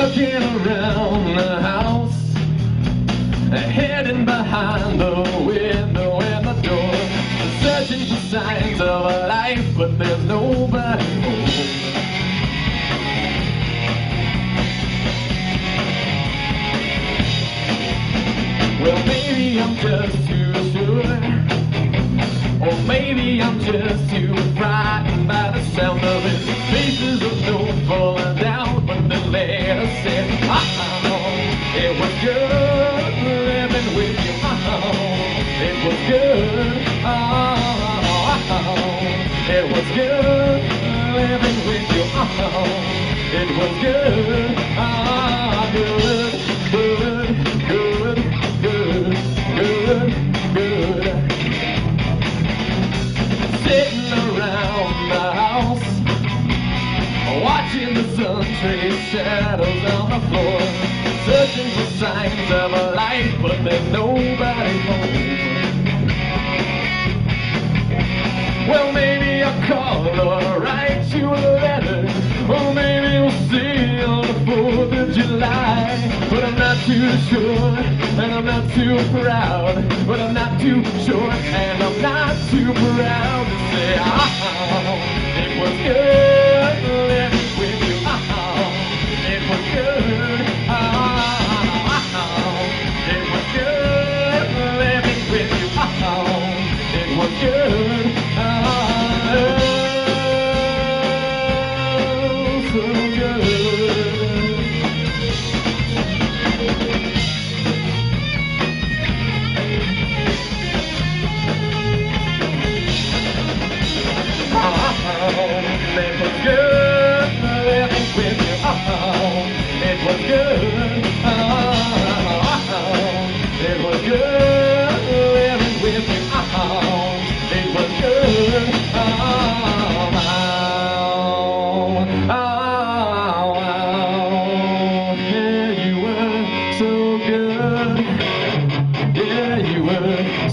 looking around the house, heading behind the window and the door, searching for signs of a life, but there's nobody home. Well, maybe I'm just too sure, or maybe I'm just too frightened by the sound of it. It was good living with you. Oh, it was good. Oh, it was good living with you. Oh, it was good. Good, good, good, good, good, good sitting around the house, watching the sun trace shadows on the floor, searching for signs of a life, but there's nobody home. Well, maybe I'll call or write you a letter, or maybe we'll see on the 4th of July. But I'm not too sure, and I'm not too proud, but I'm not too sure, and I'm not too proud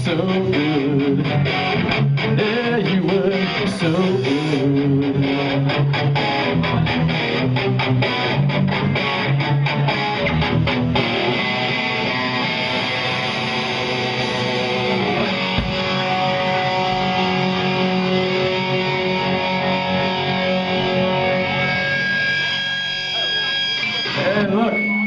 so good. Yeah, you were so good. And look.